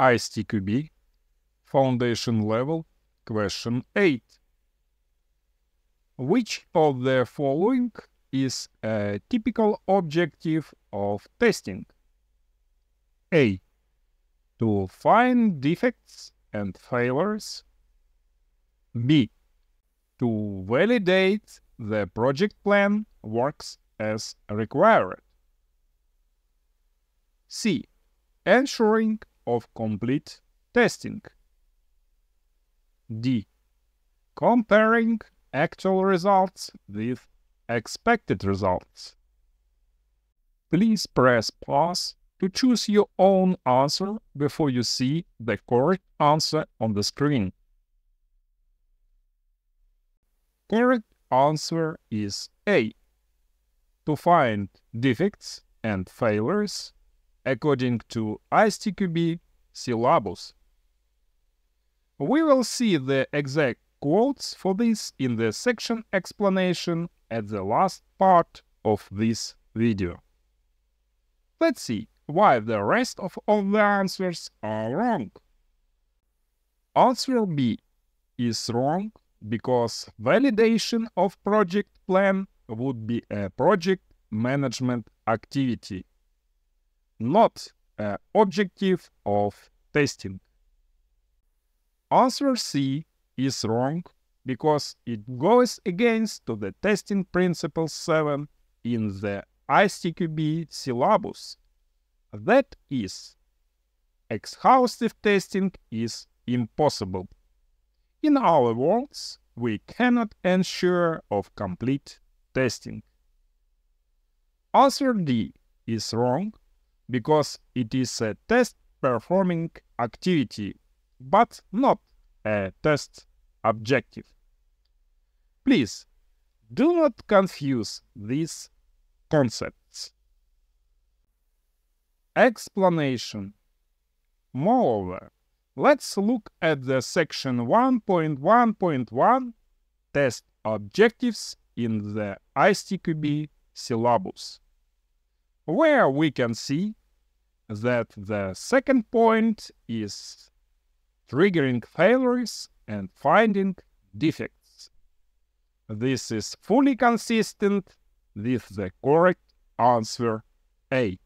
ISTQB Foundation Level Question 8. Which of the following is a typical objective of testing? A. To find defects and failures. B. To validate the project plan works as required. C. Ensuring of complete testing. D. Comparing actual results with expected results. Please press pause to choose your own answer before you see the correct answer on the screen. Correct answer is A. To find defects and failures according to ISTQB syllabus. We will see the exact quotes for this in the section explanation at the last part of this video. Let's see why the rest of all the answers are wrong. Answer B is wrong because validation of project plan would be a project management activity, not an objective of testing. Answer C is wrong because it goes against to the testing principle 7 in the ISTQB syllabus. That is, exhaustive testing is impossible. In other words, we cannot ensure of complete testing. Answer D is wrong because it is a test performing activity but not a test objective. Please do not confuse these concepts. Explanation. Moreover, let's look at the section 1.1.1 test objectives in the ISTQB syllabus, where we can see that the second point is triggering failures and finding defects. This is fully consistent with the correct answer A.